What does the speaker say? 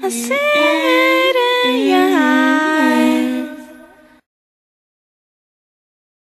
I see